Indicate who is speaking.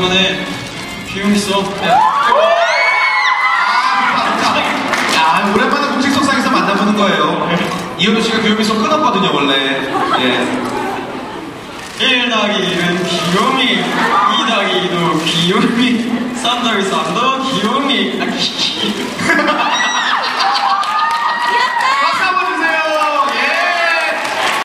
Speaker 1: 오랜만에 비용했어.
Speaker 2: 아, 오랜만에 공식 속상에서 만나보는 거예요. 이현우 씨가 귀요미소 끊었거든요, 원래. 예.
Speaker 1: 1 더하기 1은 귀요미, 2 더하기 2도 귀요미, 3 더하기 3도 귀요미. 아, 귀,